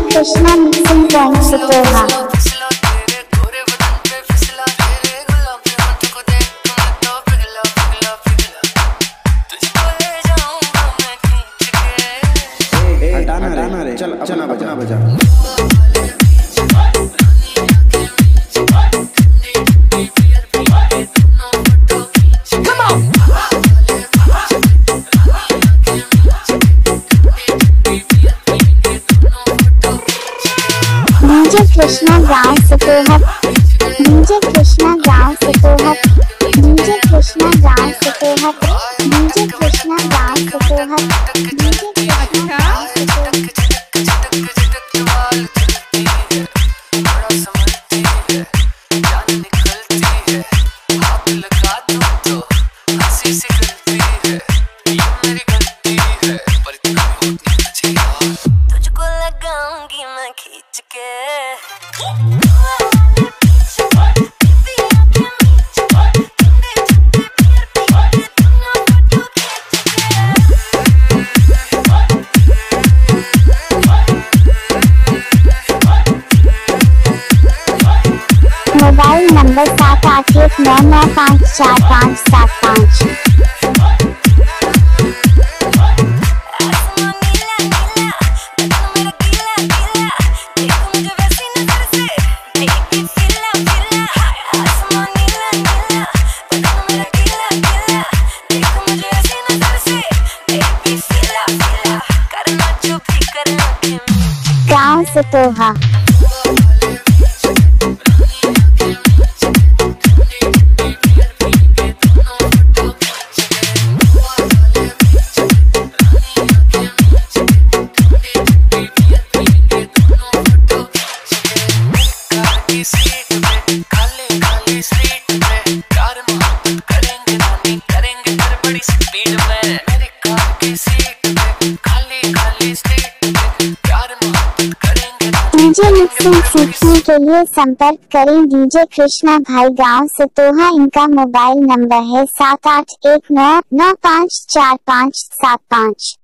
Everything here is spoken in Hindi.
कृष्णा मिक्सिंग पॉइंट हटाना रे। चल अपना बजा। बजा। डीजे कृष्णा गाँव सतोहा डीजे कृष्णा गाँव सतोहा डीजे कृष्णा गाँव सतोहा डीजे कृष्णा गाँव सतोहा डीजे कृष्णा गाँव के मोबाइल नंबर सात आठ एक नौ नौ पाँच चार पाँच सात पाँच। गाँव डीजे मिक्सिंग सीखने के लिए संपर्क करें। डीजे कृष्णा भाई गाँव सतोहा इनका मोबाइल नंबर है सात आठ एक नौ नौ पाँच चार पाँच सात पाँच।